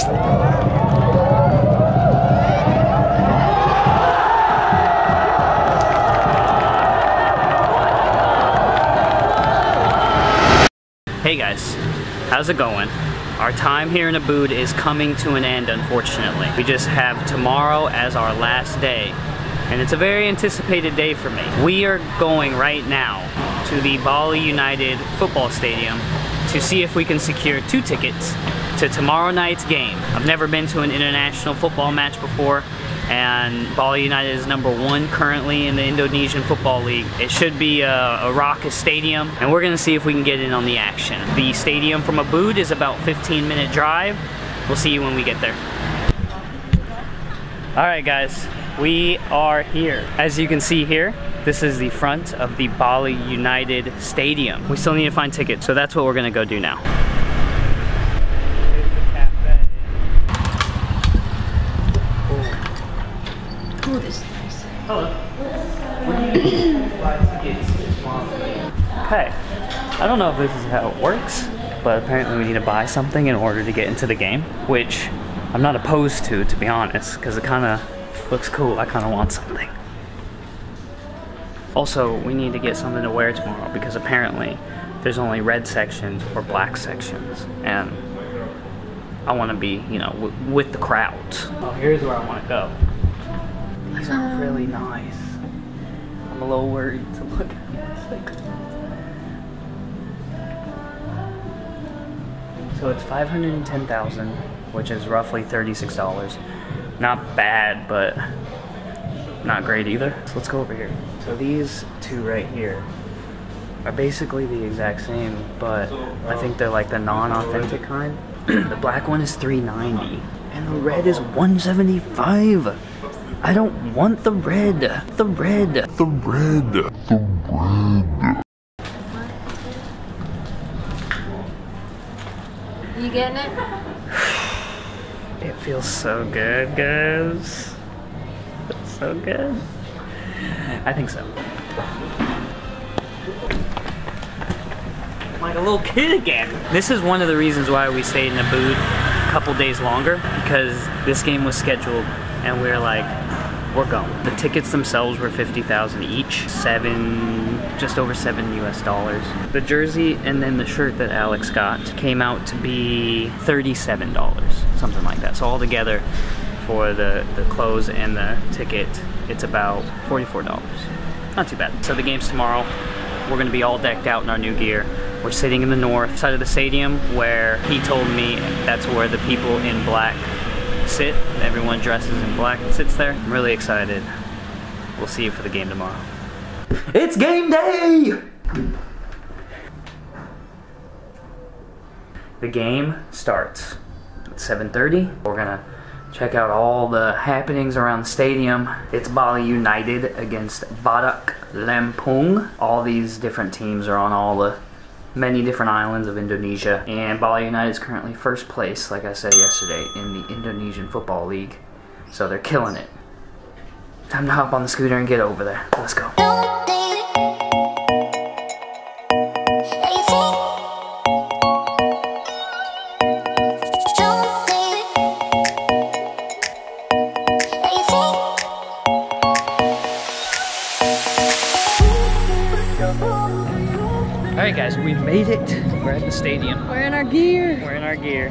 Hey guys, how's it going? Our time here in Ubud is coming to an end, unfortunately. We just have tomorrow as our last day, and it's a very anticipated day for me. We are going right now to the Bali United football stadium to see if we can secure two tickets to tomorrow night's game. I've never been to an international football match before, and Bali United is number one currently in the Indonesian Football League. It should be a, a raucous stadium, and we're gonna see if we can get in on the action. The stadium from Ubud is about 15 minute drive. We'll see you when we get there. All right, guys, we are here. As you can see here, this is the front of the Bali United Stadium. We still need to find tickets, so that's what we're gonna go do now. Food is nice. Hello. Okay. I don't know if this is how it works, but apparently we need to buy something in order to get into the game, which I'm not opposed to, to be honest, because it kind of looks cool. I kind of want something. Also, we need to get something to wear tomorrow because apparently there's only red sections or black sections, and I want to be, you know, w- with the crowds. Oh, here's where I want to go. These are really um. nice. I'm a little worried to look at So it's 510,000, which is roughly $36. Not bad, but not great either. So let's go over here. So these two right here are basically the exact same, but I think they're like the non-authentic kind. the black one is 390 and the red is 175. I don't want the red. The red. The red. The red. You getting it? It feels so good, guys. It's so good. I think so. Like a little kid again. This is one of the reasons why we stayed in Ubud a couple days longer because this game was scheduled and we are like, we're going. The tickets themselves were 50,000 each, seven, just over seven US dollars. The jersey and then the shirt that Alex got came out to be $37, something like that. So altogether, for the, the clothes and the ticket, it's about $44. Not too bad. So the game's tomorrow. We're gonna be all decked out in our new gear. We're sitting in the north side of the stadium where he told me that's where the people in black sit. Everyone dresses in black and sits there. I'm really excited. We'll see you for the game tomorrow. It's game day! The game starts at 7.30. We're gonna check out all the happenings around the stadium. It's Bali United against Badak Lampung. All these different teams are on all the many different islands of Indonesia. And Bali United is currently first place, like I said yesterday, in the Indonesian Football League. So they're killing it. Time to hop on the scooter and get over there. Let's go. Alright guys, we've made it. We're at the stadium. We're in our gear. We're in our gear.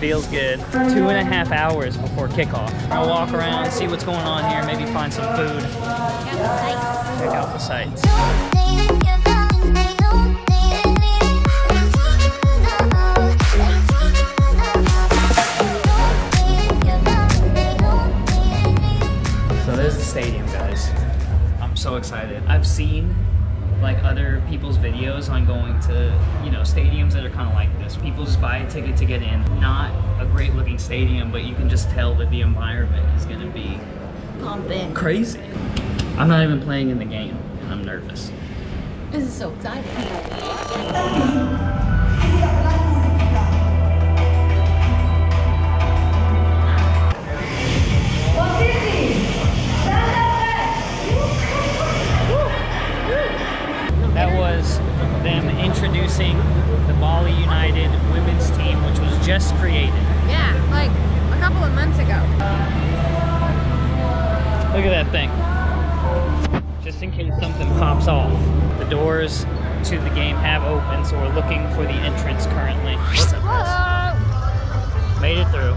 Feels good. Two and a half hours before kickoff. I'll walk around, see what's going on here, maybe find some food. Check out the sights. So there's the stadium, guys. I'm so excited. I've seen like other people's videos on going to, you know, stadiums that are kind of like this. People just buy a ticket to get in. Not a great looking stadium, but you can just tell that the environment is going to be Pumping. crazy. I'm not even playing in the game, and I'm nervous. This is so exciting. just created. Yeah, like a couple of months ago. Look at that thing. Just in case something pops off. The doors to the game have opened, so we're looking for the entrance currently. What's up, guys? Made it through.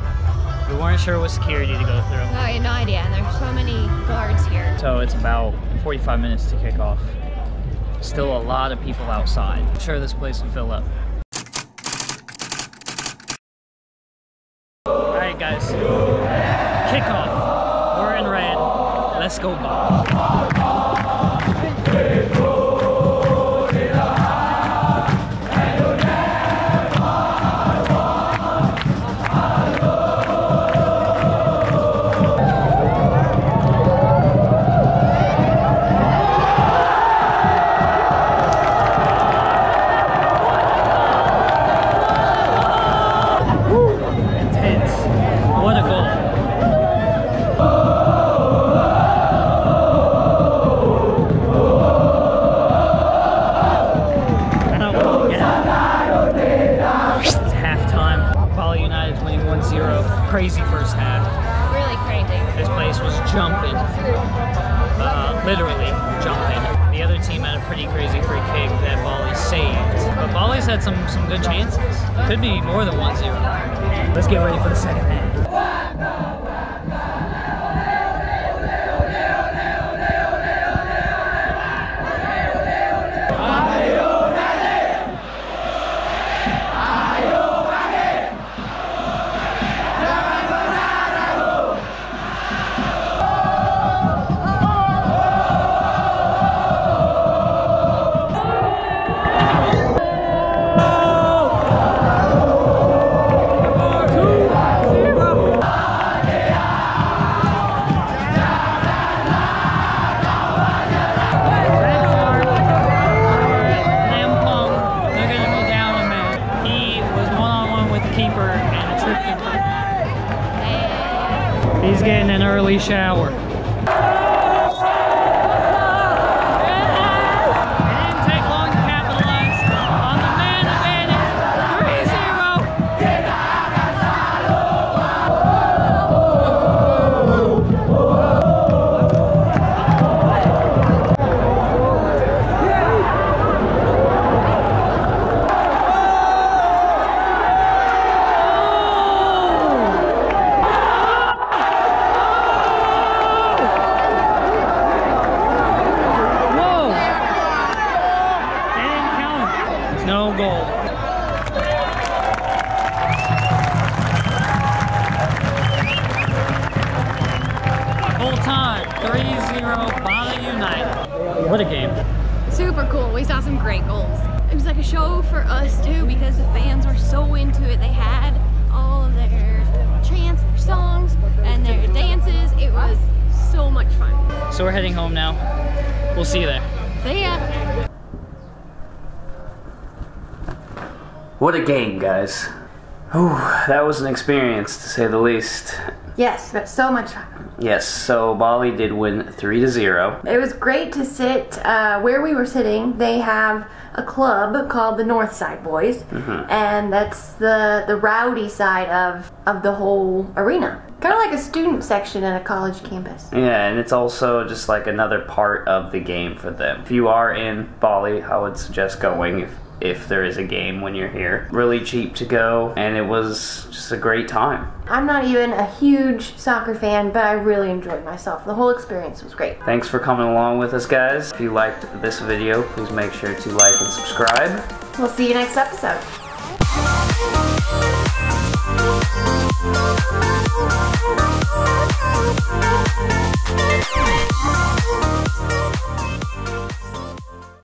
We weren't sure what security to go through. No, I had no idea. And there's so many guards here. So it's about 45 minutes to kick off. Still a lot of people outside. I'm sure this place will fill up. Alright guys, kickoff. We're in red. Let's go ball. Crazy first half. Really crazy. This place was jumping. Uh, literally jumping. The other team had a pretty crazy free kick that Bali saved. But Bali's had some, some good chances. Could be more than 1-0. Let's get ready for the second half. Shower. No goal. Full time, 3-0 Bali United. What a game. Super cool. We saw some great goals. It was like a show for us too because the fans were so into it. They had all of their chants, their songs, and their dances. It was so much fun. So we're heading home now. We'll see you there. See ya. What a game, guys. Whew, that was an experience to say the least. Yes, but so much fun. Yes, so Bali did win 3 to 0. It was great to sit uh, where we were sitting. They have a club called the North Side Boys, and that's the the rowdy side of of the whole arena. Kind of like a student section at a college campus. Yeah, and it's also just like another part of the game for them. If you are in Bali, I would suggest going if if there is a game when you're here. Really cheap to go, and it was just a great time. I'm not even a huge soccer fan, but I really enjoyed myself. The whole experience was great. Thanks for coming along with us, guys. If you liked this video, please make sure to like and subscribe. We'll see you next episode.